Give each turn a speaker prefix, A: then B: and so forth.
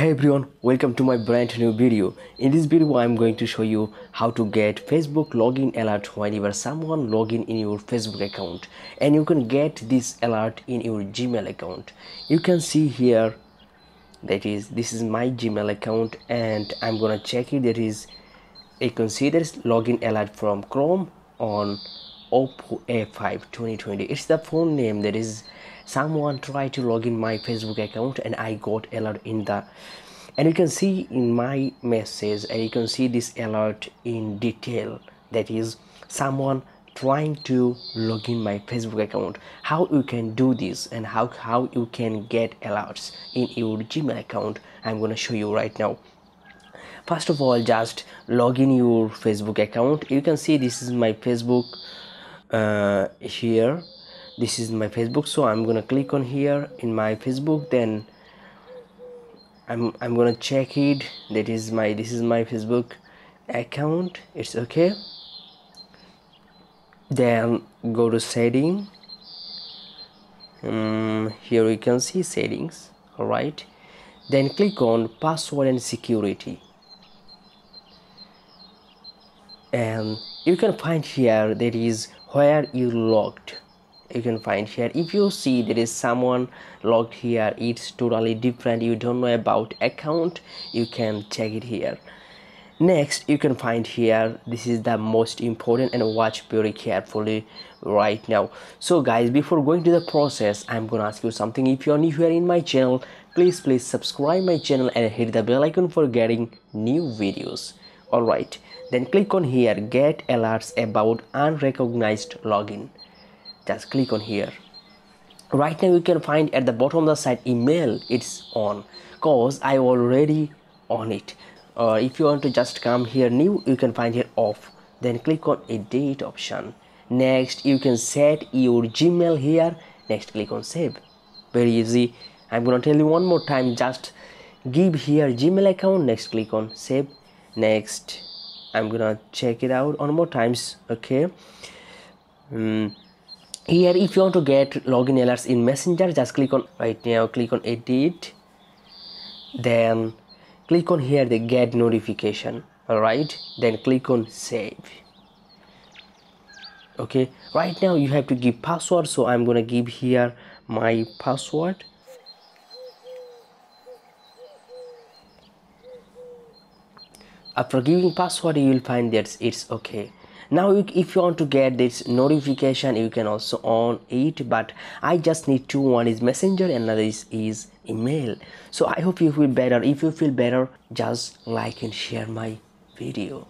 A: hey everyone welcome to my brand new video. In this video i'm going to show you how to get facebook login alert whenever someone login in your facebook account. And you can get this alert in your gmail account. You can see here that is this is my gmail account and i'm gonna check it. There is a consider login alert from chrome on oppo a5 2020 it's the phone name that is someone tried to log in my facebook account and i got alert in the and you can see in my message and you can see this alert in detail. That is someone trying to log in my facebook account. How you can do this and how how you can get alerts in your gmail account i'm to show you right now. First of all just log in your facebook account. You can see this is my facebook uh, here. This is my facebook so i'm gonna click on here in my facebook then i'm i'm gonna check it. That is my this is my facebook account. It's okay. Then go to setting um, here we can see settings. All right. Then click on password and security. And you can find here that is where you logged you can find here. If you see there is someone logged here it's totally different. You don't know about account you can check it here. Next you can find here this is the most important and watch very carefully right now. So guys before going to the process i'm gonna ask you something. If you're new here in my channel please please subscribe my channel and hit the bell icon for getting new videos all right. Then click on here get alerts about unrecognized login. Just click on here. Right now you can find at the bottom of the site email it's on. Cause i already on it. Uh, if you want to just come here new you can find here off. Then click on edit option. Next you can set your gmail here. Next click on save. Very easy. I'm gonna tell you one more time. Just give here gmail account. Next click on save next i'm gonna check it out one more times okay? Um, here if you want to get login alerts in messenger just click on right now click on edit. Then click on here the get notification all right then click on save. Okay right now you have to give password so i'm gonna give here my password after giving password you will find that it's okay. Now if you want to get this notification you can also on it but i just need two. One is messenger another is, is email. So i hope you feel better. If you feel better just like and share my video